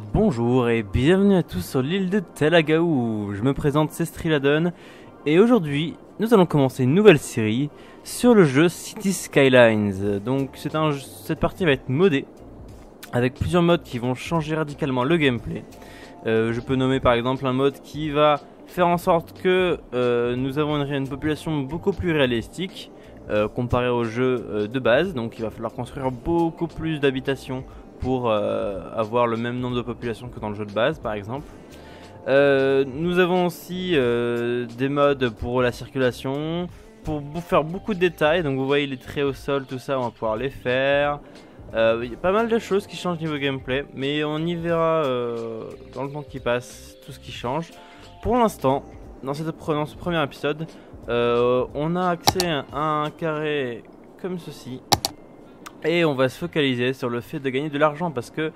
Bonjour et bienvenue à tous sur l'île de Telagaou. Je me présente, c'est Striladon et aujourd'hui nous allons commencer une nouvelle série sur le jeu City Skylines. Donc cette partie va être modée avec plusieurs modes qui vont changer radicalement le gameplay. Euh, je peux nommer par exemple un mode qui va faire en sorte que euh, nous avons une, population beaucoup plus réalistique euh, comparé au jeu de base. Donc il va falloir construire beaucoup plus d'habitations pour euh, avoir le même nombre de populations que dans le jeu de base par exemple. Euh, nous avons aussi euh, des modes pour la circulation, pour faire beaucoup de détails. Donc vous voyez les traits au sol, tout ça, on va pouvoir les faire. Il y a pas mal de choses qui changent niveau gameplay, mais on y verra dans le temps qui passe tout ce qui change. Pour l'instant, dans, ce premier épisode, on a accès à un carré comme ceci. Et on va se focaliser sur le fait de gagner de l'argent parce que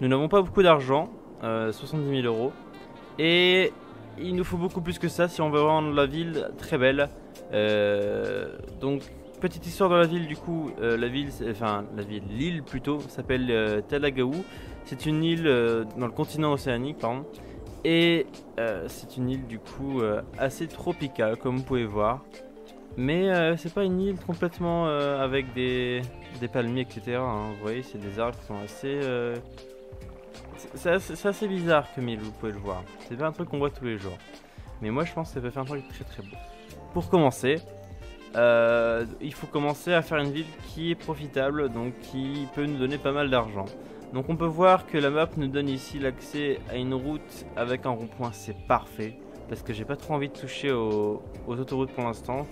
nous n'avons pas beaucoup d'argent, euh, 70 000 euros. Et il nous faut beaucoup plus que ça si on veut rendre la ville très belle. Euh, donc petite histoire de la ville du coup, euh, la ville, enfin la ville, l'île plutôt, s'appelle euh, Talagaou. C'est une île euh, dans le continent océanique, pardon. Et euh, c'est une île du coup euh, assez tropicale comme vous pouvez voir. Mais euh, c'est pas une île complètement euh, avec des, des palmiers, etc. hein. Vous voyez, c'est des arbres qui sont assez. euh, assez, c'est assez bizarre comme île, vous pouvez le voir. C'est pas un truc qu'on voit tous les jours. Mais moi je pense que ça peut faire un truc très très beau. Pour commencer, il faut commencer à faire une ville qui est profitable, donc qui peut nous donner pas mal d'argent. Donc on peut voir que la map nous donne ici l'accès à une route avec un rond-point, c'est parfait. Parce que j'ai pas trop envie de toucher aux autoroutes pour l'instant.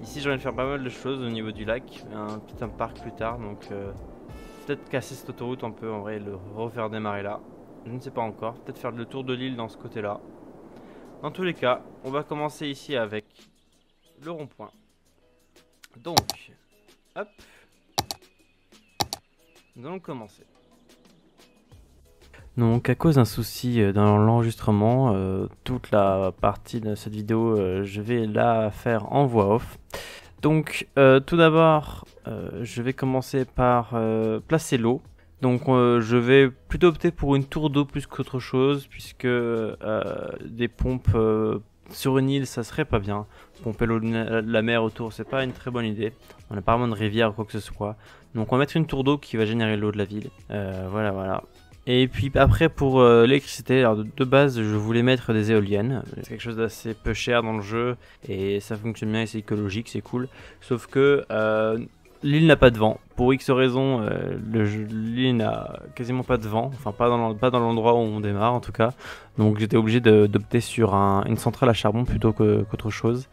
Ici envie de faire pas mal de choses au niveau du lac, un petit un parc plus tard, donc euh, peut-être casser cette autoroute, on peut en vrai le refaire démarrer là. Je ne sais pas encore, peut-être faire le tour de l'île dans ce côté-là. Dans tous les cas, on va commencer ici avec le rond-point. Donc, hop, nous allons commencer. Donc à cause d'un souci euh, dans l'enregistrement, euh, toute la partie de cette vidéo, je vais la faire en voix off. Donc euh, tout d'abord, euh, je vais commencer par euh, placer l'eau. Donc je vais plutôt opter pour une tour d'eau plus qu'autre chose, puisque des pompes sur une île, ça serait pas bien. Pomper l'eau de la- mer autour, c'est pas une très bonne idée. On n'a pas vraiment de rivière ou quoi que ce soit. Donc on va mettre une tour d'eau qui va générer l'eau de la ville. Voilà, voilà. Et puis après pour euh, l'électricité, alors de, base je voulais mettre des éoliennes, c'est quelque chose d'assez peu cher dans le jeu et ça fonctionne bien et c'est écologique, c'est cool. Sauf que euh, l'île n'a pas de vent. Pour X raisons, euh, l'île n'a quasiment pas de vent, enfin pas dans l'endroit où on démarre en tout cas. Donc j'étais obligé d'opter sur un- une centrale à charbon plutôt qu'autre chose.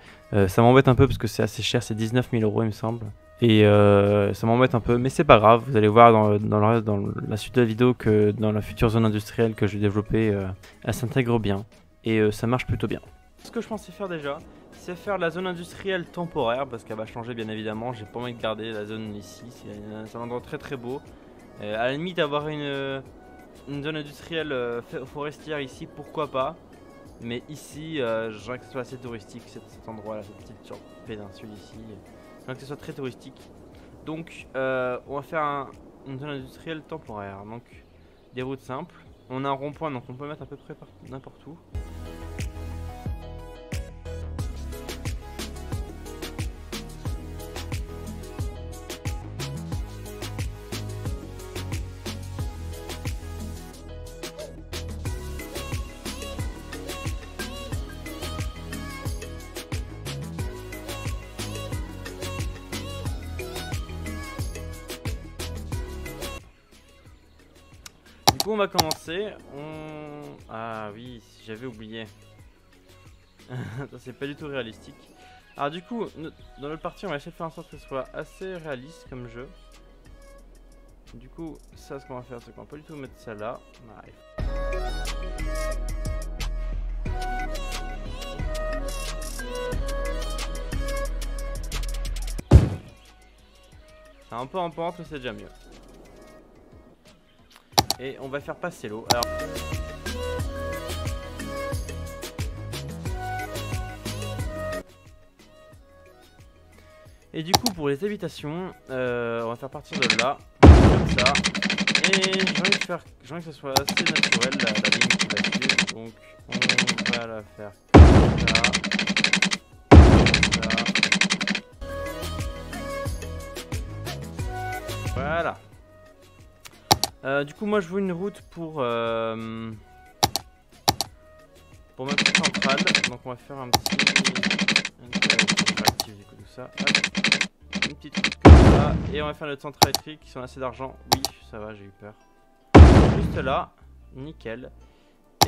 Ça m'embête un peu parce que c'est assez cher, c'est 19 000 euros il me semble. Et euh, ça m'embête un peu, mais c'est pas grave. Vous allez voir dans, dans, la suite de la vidéo que dans la future zone industrielle que je vais développer, euh, elle s'intègre bien. Et euh, ça marche plutôt bien. Ce que je pensais faire déjà, c'est faire la zone industrielle temporaire, parce qu'elle va changer bien évidemment. J'ai pas envie de garder la zone ici, c'est un endroit très très beau. Euh, à la limite, avoir une, zone industrielle forestière ici, pourquoi pas. Mais ici, j'aimerais que ce soit assez touristique, cet, cet endroit-là, cette petite péninsule ici. Que ce soit très touristique. Donc, euh, on va faire un- une zone industrielle temporaire. Donc, des routes simples. On a un rond-point, donc on peut mettre à peu près n'importe où. Coup, on va commencer. On... Ah oui, j'avais oublié. C'est pas du tout réalistique. Alors du coup, dans notre partie, on va essayer de faire en sorte que ce soit assez réaliste comme jeu. Du coup, ça, ce qu'on va faire, c'est qu'on va pas du tout mettre ça là. C'est un peu en pente, mais c'est déjà mieux. Et on va faire passer l'eau. Et du coup, pour les habitations, euh, on va faire partir de là, comme ça, Et j'ai envie, faire... envie que ce soit assez naturel la, la ligne qui va suivre. Donc on va la faire comme ça. Comme ça. Voilà. Euh, du coup, moi je veux une route pour. Euh, pour ma centrale. Donc on va faire un petit. Un petit ça. Une petite route comme ça. Et on va faire notre centrale électrique. Qui sont assez d'argent. Oui, ça va, j'ai eu peur. Juste là. Nickel.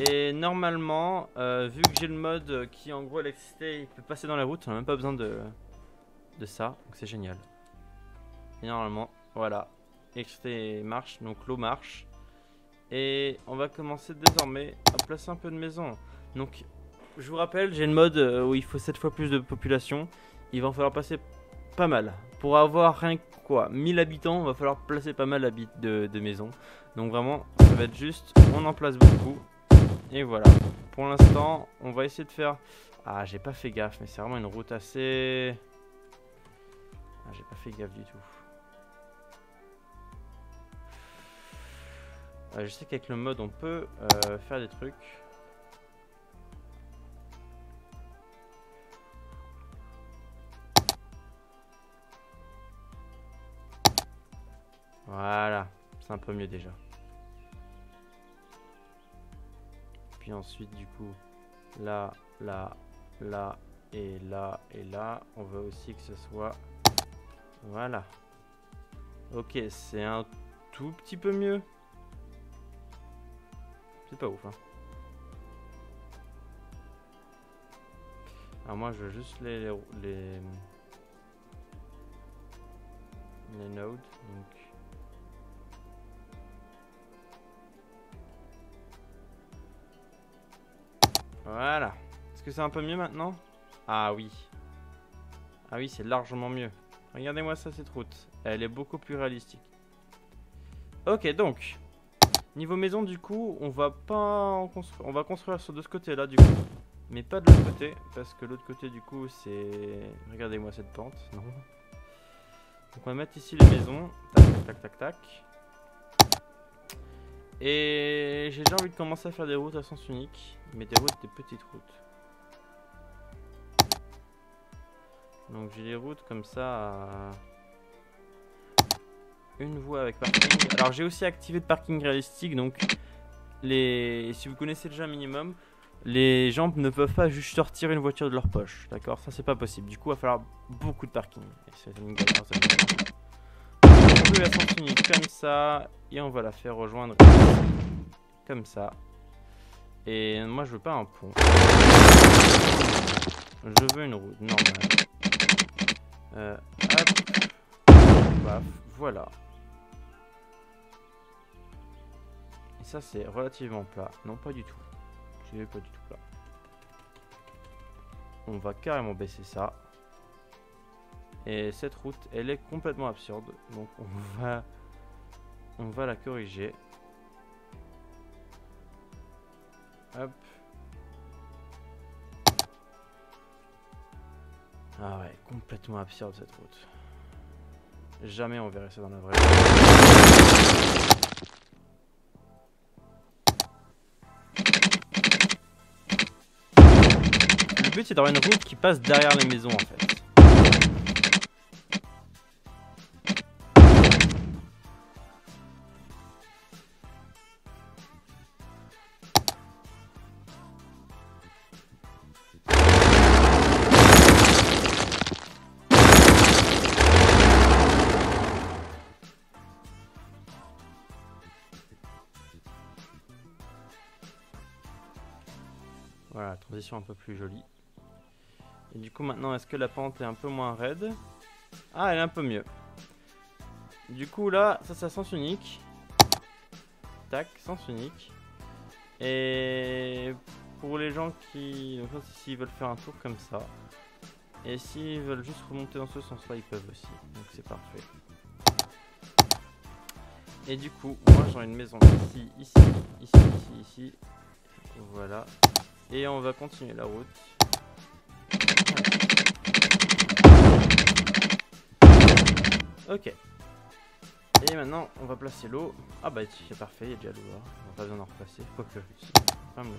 Et normalement, euh, vu que j'ai le mode qui en gros l'électricité il peut passer dans la route, on n'a même pas besoin de, de ça, donc c'est génial. Et normalement, voilà, l'électricité marche, donc l'eau marche. Et on va commencer désormais à placer un peu de maison. Donc, je vous rappelle, j'ai le mode euh, où il faut 7 fois plus de population. Il va falloir passer pas mal. Pour avoir rien quoi, 1000 habitants, il va falloir placer pas mal de, de maisons. Donc vraiment, ça va être juste, on en place beaucoup. Et voilà. Pour l'instant, on va essayer de faire... Ah, j'ai pas fait gaffe, mais c'est vraiment une route assez... Ah, j'ai pas fait gaffe du tout. Euh, je sais qu'avec le mode, on peut euh, faire des trucs. Voilà, c'est un peu mieux déjà. Puis ensuite, du coup, là, là, là, et là, et là, on veut aussi que ce soit... Voilà. Ok, c'est un tout petit peu mieux. C'est pas ouf, hein. Alors moi, je veux juste les... les, les, nodes. Voilà. Est-ce que c'est un peu mieux maintenant? Ah oui. Ah oui, c'est largement mieux. Regardez-moi ça, cette route. Elle est beaucoup plus réalistique. Ok, donc. Niveau maison, du coup, on va pas construire. On va construire sur de ce côté-là, du coup. Mais pas de l'autre côté. Parce que l'autre côté, du coup, c'est... Regardez-moi cette pente. Non. Donc on va mettre ici les maisons. Tac, tac, tac, tac. Et j'ai déjà envie de commencer à faire des routes à sens unique, mais des routes, des petites routes. Donc j'ai des routes comme ça une voie avec parking. Alors j'ai aussi activé de parking réalistique, donc les si vous connaissez déjà un minimum, les gens ne peuvent pas juste sortir une voiture de leur poche, d'accord? Ça c'est pas possible. Du coup, il va falloir beaucoup de parking. Et une galère, on peut la comme ça et on va la faire rejoindre comme ça. Et moi je veux pas un pont. Je veux une route normale. Euh, hop. voilà. Ça c'est relativement plat. Non pas du tout. C'est pas du tout plat. On va carrément baisser ça. Et cette route, elle est complètement absurde. Donc on va, on va la corriger. Hop. Ah ouais, complètement absurde cette route. Jamais on verrait ça dans la vraie vie. But c'est d'avoir une route qui passe derrière les maisons en fait. Voilà, transition un peu plus jolie. Du coup maintenant, est-ce que la pente est un peu moins raide? Ah, elle est un peu mieux. Du coup là, ça, c'est sens unique. Tac, sens unique. Et pour les gens qui... Donc s'ils veulent faire un tour comme ça. Et s'ils veulent juste remonter dans ce sens-là, ils peuvent aussi. Donc c'est parfait. Et du coup, moi j'ai une maison ici, ici, ici, ici, ici. Voilà. Et on va continuer la route. Ok. Et maintenant, on va placer l'eau. Ah bah c'est parfait, il y a déjà l'eau là. On n'a pas besoin d'en replacer. Va me.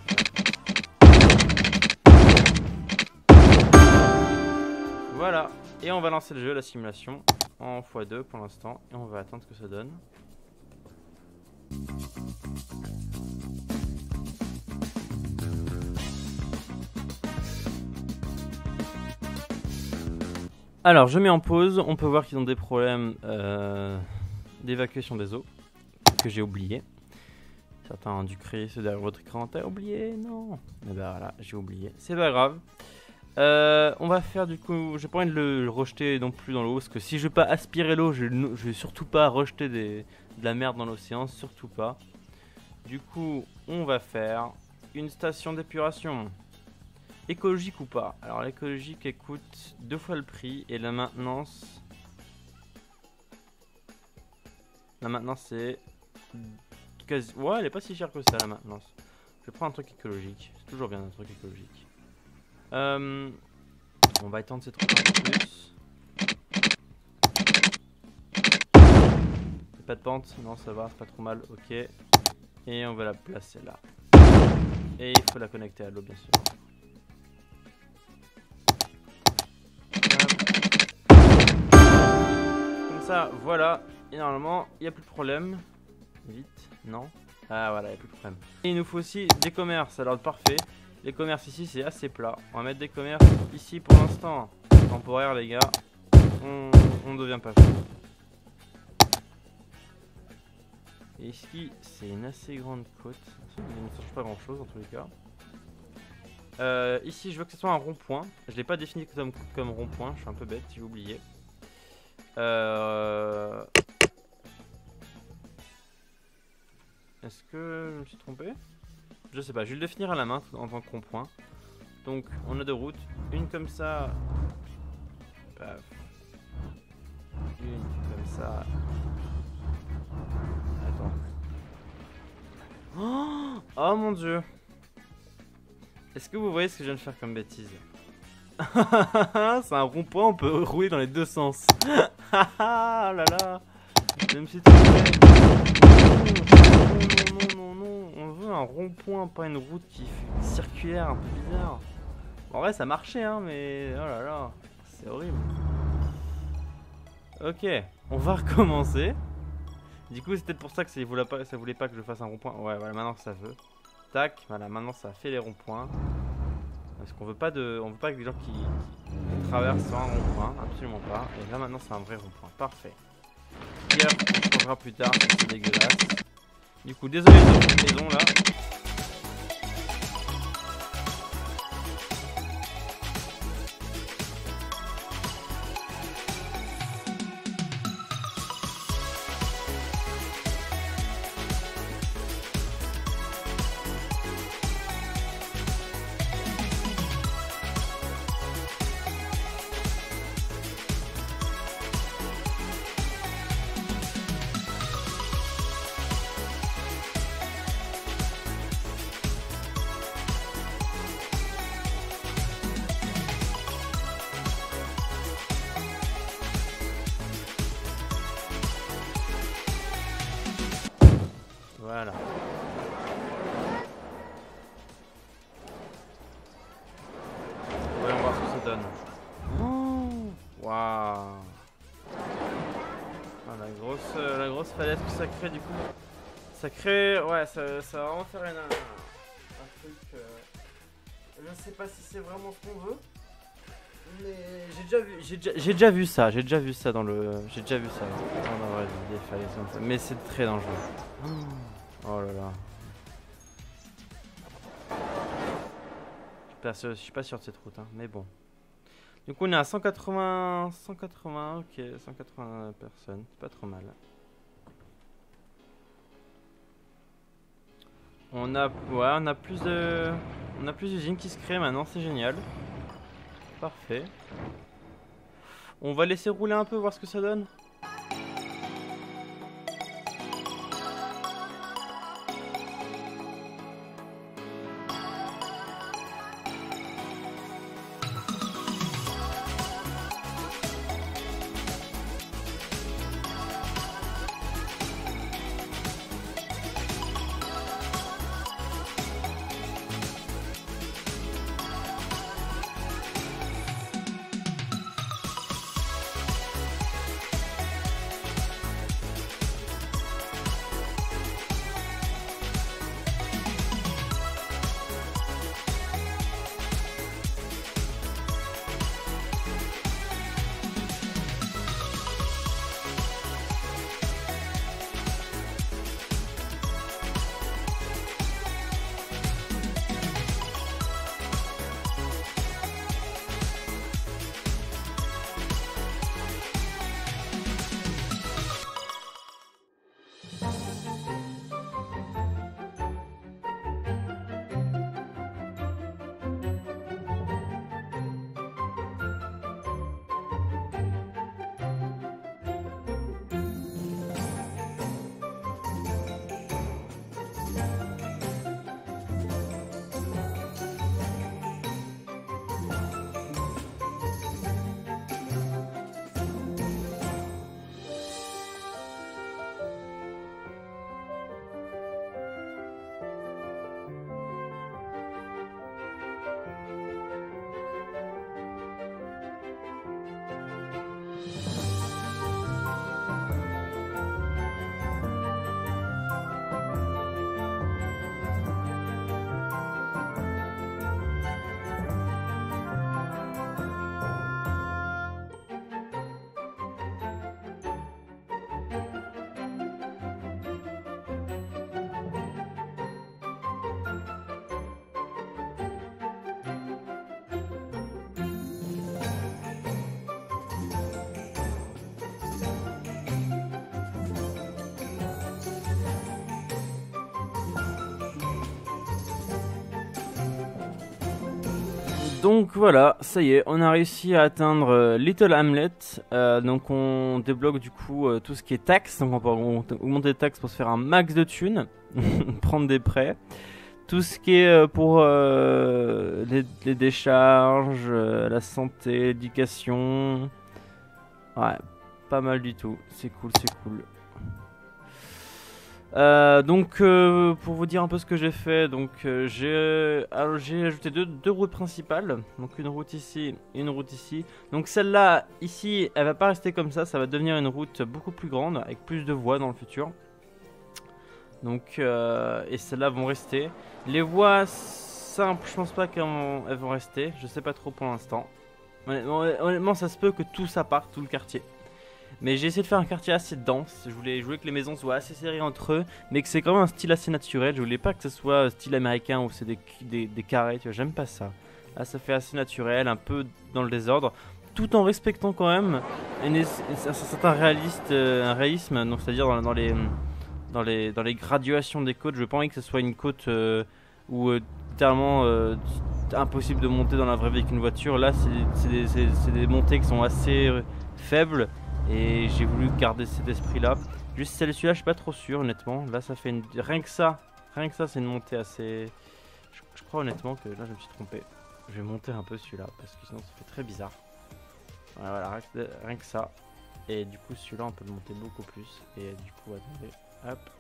Voilà. Et on va lancer le jeu, la simulation, en x2 pour l'instant. Et on va attendre ce que ça donne. Alors, je mets en pause. On peut voir qu'ils ont des problèmes euh, d'évacuation des eaux que j'ai oublié. Certains ont dû créer ce derrière votre écran. T'as oublié? Non. Et ben voilà, j'ai oublié. C'est pas grave. Euh, on va faire du coup. J'ai pas envie de le rejeter non plus dans l'eau. Parce que si je veux pas aspirer l'eau, je, je vais surtout pas rejeter de la merde dans l'océan. Surtout pas. Du coup, on va faire une station d'épuration. Écologique ou pas Alors l'écologique coûte deux fois le prix et la maintenance... La maintenance c'est... Ouais elle est pas si chère que ça la maintenance. Je prends un truc écologique. C'est toujours bien un truc écologique. Euh... On va étendre ces trucs un peu plus. Pas de pente Non ça va, c'est pas trop mal, ok. Et on va la placer là. Et il faut la connecter à l'eau bien sûr. Voilà. Et normalement, il n'y a plus de problème. Vite, non Ah voilà, il n'y a plus de problème. Et il nous faut aussi des commerces, alors parfait. Les commerces ici, c'est assez plat. On va mettre des commerces ici pour l'instant. Temporaire, les gars. On ne devient pas fou. Et ici, c'est une assez grande côte? Il ne change pas grand chose en tous les cas. Euh, ici, je veux que ce soit un rond-point. Je l'ai pas défini comme, comme rond-point. Je suis un peu bête, j'ai oublié. Euh... Est-ce que je me suis trompé? Je sais pas, je vais le définir à la main en tant que rond-point. Donc on a deux routes, une comme ça. Paf. Une comme ça. Attends. Oh, oh mon dieu Est-ce que vous voyez ce que je viens de faire comme bêtise? C'est un rond-point, on peut rouler dans les deux sens. Ah là là Même si Non, non, non, non, on veut un rond-point, pas une route qui fait circulaire un peu bizarre. En vrai, ça marchait, hein, mais oh là là, c'est horrible. Ok, on va recommencer. Du coup, c'est peut-être pour ça que ça voulait, pas, que je fasse un rond-point. Ouais, voilà, maintenant ça veut. Tac, voilà, maintenant ça fait les ronds-points. Parce qu'on veut pas de, on veut pas que des gens qui, traversent un rond-point, absolument pas. Et là maintenant c'est un vrai rond-point, parfait. On changera plus tard, c'est dégueulasse. Du coup, désolé de cette maison là. Ça crée du coup. Ça crée, ouais, ça, ça va vraiment faire un, un truc. Euh, je sais pas si c'est vraiment ce qu'on veut. Mais j'ai déjà vu, j'ai déjà, déjà, vu ça, j'ai déjà vu ça dans le, j'ai déjà vu ça dans des falaises Mais c'est très dangereux. Oh là là. Je suis pas sûr de cette route, hein, mais bon. Du coup, on est à 180, 180, ok, 180 personnes, c'est pas trop mal. On a, ouais, on a plus de, on a plus d'usines qui se créent maintenant, c'est génial. Parfait. On va laisser rouler un peu, voir ce que ça donne. Donc voilà, ça y est, on a réussi à atteindre euh, Little Hamlet. Euh, donc on débloque du coup euh, tout ce qui est taxes. Donc on peut augmenter les taxes pour se faire un max de thunes, prendre des prêts. Tout ce qui est pour les, les, décharges, la santé, l'éducation. Ouais, pas mal du tout. C'est cool, c'est cool. Euh, donc euh, pour vous dire un peu ce que j'ai fait, donc euh, j'ai ajouté deux, routes principales, donc une route ici, une route ici. Donc celle-là ici, elle va pas rester comme ça, ça va devenir une route beaucoup plus grande avec plus de voies dans le futur. Donc et celles-là vont rester. Les voies simples, je pense pas qu'elles vont rester, je sais pas trop pour l'instant. Honnêtement, ça se peut que tout ça parte, tout le quartier. Mais j'ai essayé de faire un quartier assez dense. Je voulais, jouer que les maisons soient assez serrées entre eux, mais que c'est quand même un style assez naturel. Je voulais pas que ce soit style américain où c'est des, carrés, tu vois. J'aime pas ça. Là, ça fait assez naturel, un peu dans le désordre, tout en respectant quand même un certain euh, réalisme, c'est-à-dire dans, les graduations des côtes. Je veux pas envie que ce soit une côte euh, où euh, littéralement impossible de monter dans la vraie vie avec une voiture. Là, c'est des montées qui sont assez faibles et j'ai voulu garder cet esprit là. Juste celle-ci là, je suis pas trop sûr honnêtement. Là ça fait une... Rien que ça, rien que ça c'est une montée assez... Je, crois honnêtement que là je me suis trompé. Je vais monter un peu celui-là parce que sinon ça fait très bizarre. Voilà, rien, que, ça. Et du coup celui-là on peut le monter beaucoup plus. Et du coup attendez, hop.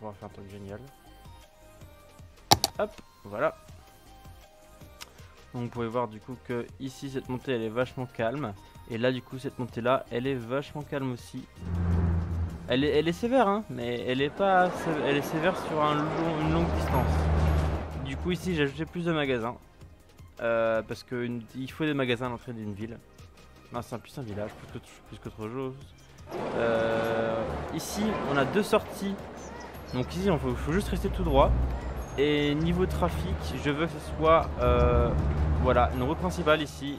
On va faire un truc génial. Hop, voilà. Donc vous pouvez voir du coup que ici cette montée elle est vachement calme. Et là, du coup, cette montée-là, elle est vachement calme aussi. Elle est, sévère, hein, mais elle est pas, elle est sévère sur un une longue distance. Du coup, ici, j'ai ajouté plus de magasins. Euh, parce qu'il faut des magasins à l'entrée d'une ville. Non, c'est un plus village, plus qu'autre chose. Euh, ici, on a deux sorties. Donc ici, il faut, juste rester tout droit. Et niveau trafic, je veux que ce soit, euh, voilà, une route principale ici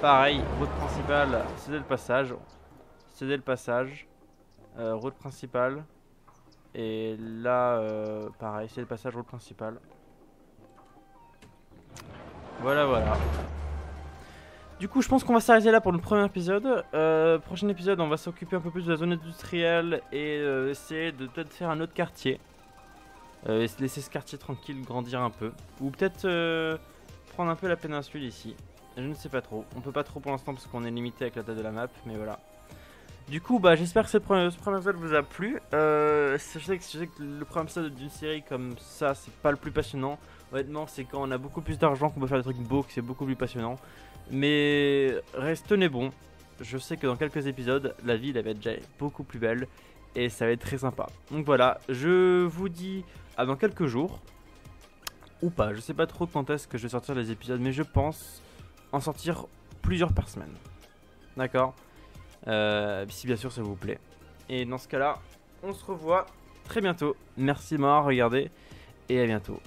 Pareil, route principale, céder le passage. Céder le passage. Euh, route principale. Et là, euh, pareil, c'est le passage, route principale. Voilà, voilà. Du coup, je pense qu'on va s'arrêter là pour le premier épisode. Euh, prochain épisode, on va s'occuper un peu plus de la zone industrielle et essayer de peut-être faire un autre quartier. laisser ce quartier tranquille grandir un peu. Ou peut-être prendre un peu la péninsule ici. Je ne sais pas trop. On peut pas trop pour l'instant parce qu'on est limité avec la taille de la map, mais voilà. Du coup, bah, j'espère que ce premier, épisode vous a plu. Euh, je, sais que, le premier épisode d'une série comme ça, c'est pas le plus passionnant. Honnêtement, c'est quand on a beaucoup plus d'argent qu'on peut faire des trucs beaux que c'est beaucoup plus passionnant. Mais reste tenez bon. Je sais que dans quelques épisodes, la ville va être déjà beaucoup plus belle et ça va être très sympa. Donc voilà, je vous dis à dans quelques jours. Ou pas, je sais pas trop quand est-ce que je vais sortir les épisodes, mais je pense en sortir plusieurs par semaine. D'accord euh, Si bien sûr ça vous plaît. Et dans ce cas-là, on se revoit très bientôt. Merci de m'avoir regardé et à bientôt.